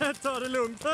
Ta det lugnt.